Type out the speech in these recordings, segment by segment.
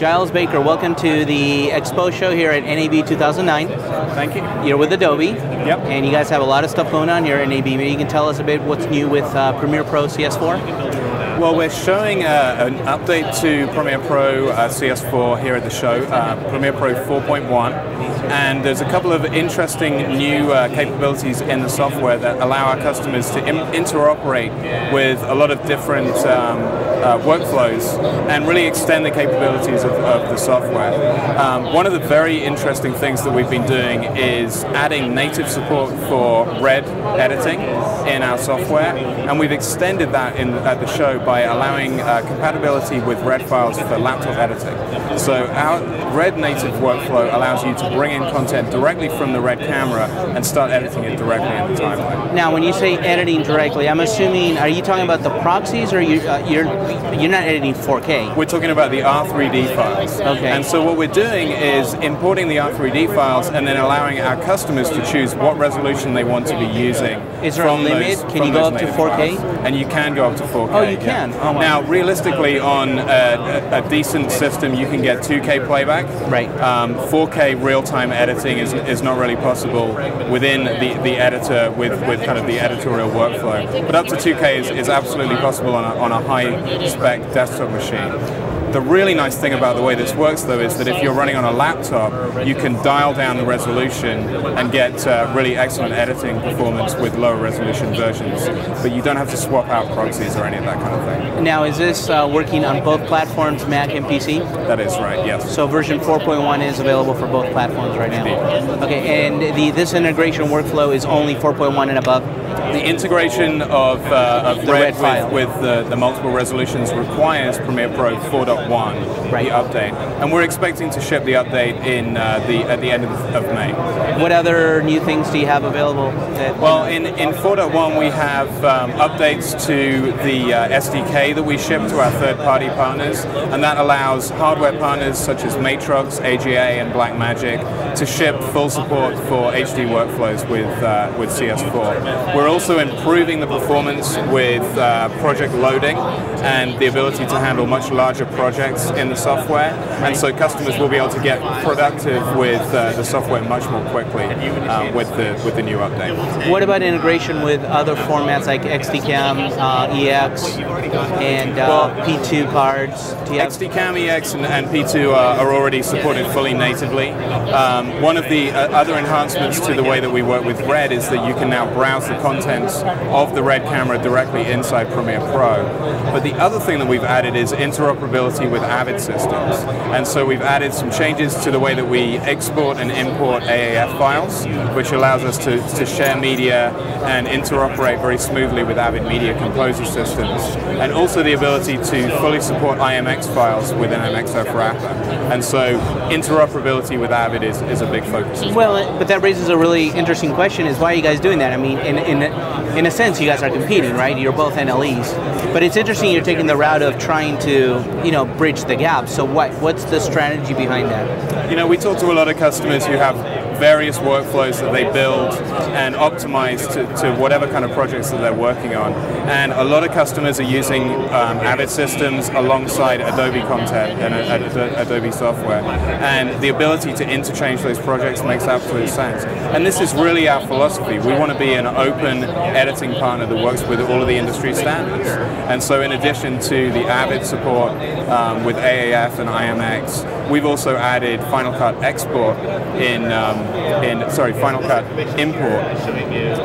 Giles Baker, welcome to the Expo show here at NAB 2009. Thank you. You're with Adobe. Yep. And you guys have a lot of stuff going on here at NAB. Maybe you can tell us a bit what's new with uh, Premiere Pro CS4? Well, we're showing uh, an update to Premiere Pro uh, CS4 here at the show, uh, Premiere Pro 4.1, and there's a couple of interesting new uh, capabilities in the software that allow our customers to interoperate with a lot of different um, uh, workflows and really extend the capabilities of, of the software. Um, one of the very interesting things that we've been doing is adding native support for red editing in our software, and we've extended that in, at the show by allowing uh, compatibility with red files for laptop editing. So our red native workflow allows you to bring in content directly from the red camera and start editing it directly in the timeline. Now, when you say editing directly, I'm assuming, are you talking about the proxies or you, uh, you're you're not editing 4K. We're talking about the R3D files. Okay. And so what we're doing is importing the R3D files and then allowing our customers to choose what resolution they want to be using. Is there a limit? Those, can you go up to 4K? Files. And you can go up to 4K. Oh, you can. Oh, wow. Now, realistically, on a, a, decent system, you can get 2K playback. Right. Um, 4K real-time editing is, is not really possible within the, the editor with, with kind of the editorial workflow. But up to 2K is, is absolutely possible on a, on a high spec desktop machine. The really nice thing about the way this works, though, is that if you're running on a laptop, you can dial down the resolution and get uh, really excellent editing performance with lower resolution versions. But you don't have to swap out proxies or any of that kind of thing. Now, is this uh, working on both platforms, Mac and PC? That is right, yes. So version 4.1 is available for both platforms right now? Indeed. Okay, and the, this integration workflow is only 4.1 and above? The integration of, uh, of the red, red with, with the, the, multiple resolutions requires Premiere Pro 4.1, one right. the update, and we're expecting to ship the update in uh, the at the end of, of, May. What other new things do you have available? well, in, in 4.1 we have um, updates to the uh, SDK that we ship to our third-party partners, and that allows hardware partners such as Matrox, AJA, and Blackmagic to ship full support for HD workflows with uh, with CS4. We're also improving the performance with uh, project loading and the ability to handle much larger projects in the software. And so customers will be able to get productive with uh, the software much more quickly uh, with the with the new update. What about integration with other formats like XDCAM, uh, EX, and uh, well, P2 cards? XDCAM, EX, and, and P2 are already supported fully natively. Um, one of the other enhancements to the way that we work with Red is that you can now browse the contents of the Red camera directly inside Premiere Pro. But the other thing that we've added is interoperability with Avid systems. And so we've added some changes to the way that we export and import AAF files, which allows us to, to share media and interoperate very smoothly with Avid Media Composer systems. And also the ability to fully support IMX files within MXF Wrapper. And so interoperability with Avid is, is a big focus. Well, but that raises a really interesting question is why are you guys doing that? I mean, in, in, in a sense, you guys are competing, right? You're both NLEs. But it's interesting you're taking the route of trying to, you know, bridge the gap. So what, what's the strategy behind that? You know, we talk to a lot of customers who have various workflows that they build and optimize to, to whatever kind of projects that they're working on. And a lot of customers are using um, Avid systems alongside Adobe content and Adobe software. And the ability to interchange those projects makes absolute sense. And this is really our philosophy. We want to be an open editing partner that works with all of the industry standards. And so in addition to the Avid support um, with AAF and IMX, we've also added Final Cut Export in um, in sorry Final Cut import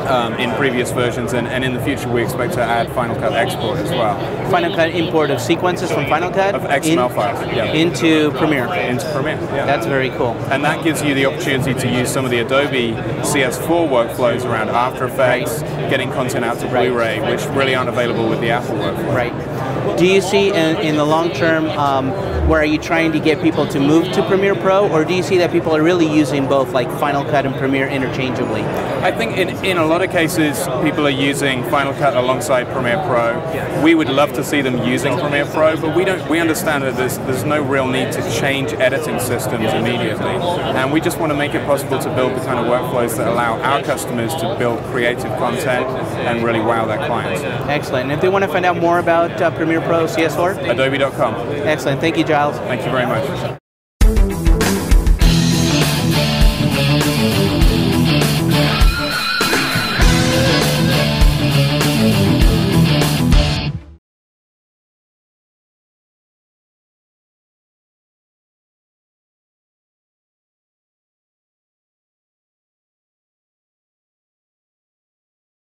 um, in previous versions, and, and in the future we expect to add Final Cut export as well. Final Cut import of sequences from Final Cut of XML in, files yeah. into Premiere. Into Premiere, yeah. That's very cool. And that gives you the opportunity to use some of the Adobe CS4 workflows around After Effects, right. getting content out to Blu-ray, which really aren't available with the Apple workflow. Right. Do you see in, in the long term? Um, where are you trying to get people to move to Premiere Pro, or do you see that people are really using both, like Final Cut and Premiere, interchangeably? I think in, in a lot of cases, people are using Final Cut alongside Premiere Pro. We would love to see them using Premiere Pro, but we don't. We understand that there's there's no real need to change editing systems immediately, and we just want to make it possible to build the kind of workflows that allow our customers to build creative content and really wow their clients. Excellent. And if they want to find out more about uh, Premiere Pro CS4, Adobe.com. excellent. Thank you, Giles. Thank you very much.